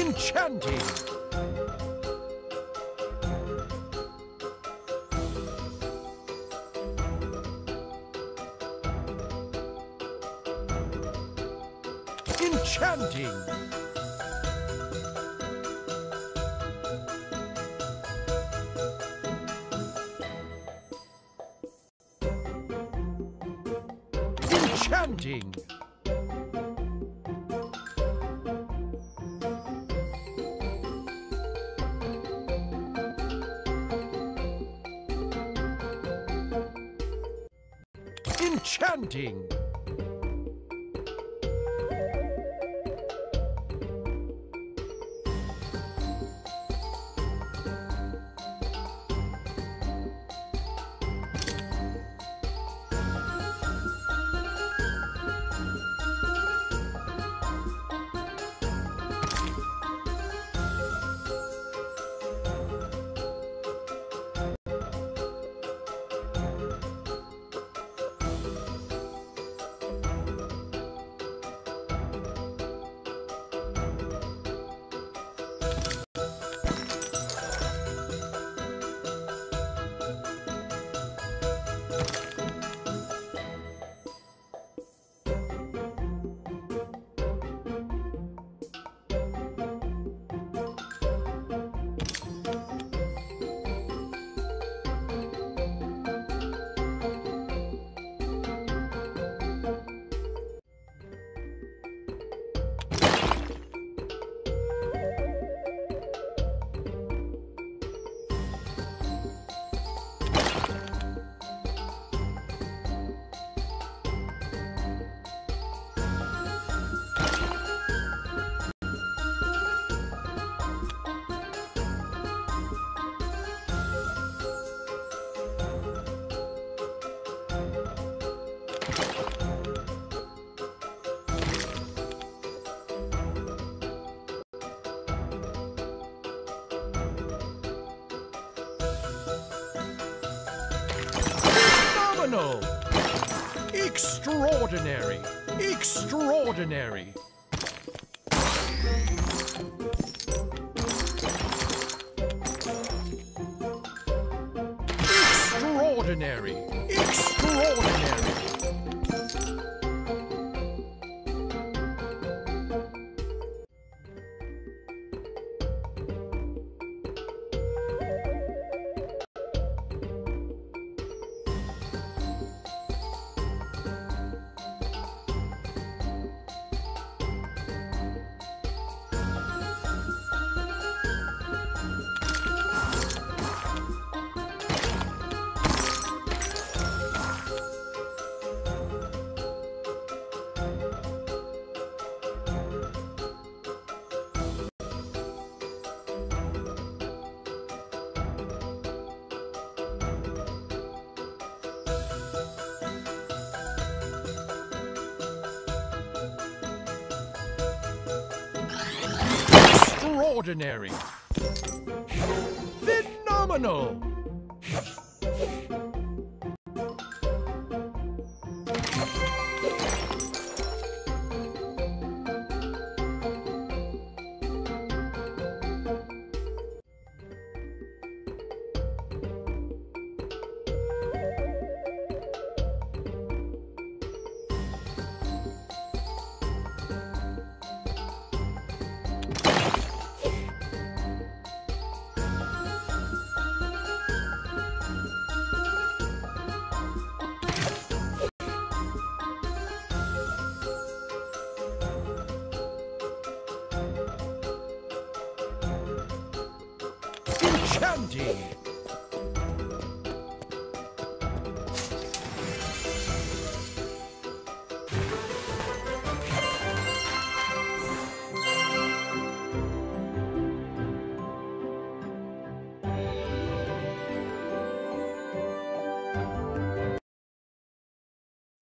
Enchanting! Enchanting! Enchanting! Enchanting! Extraordinary! Extraordinary! Extraordinary! Extraordinary! Phenomenal! Enchanting!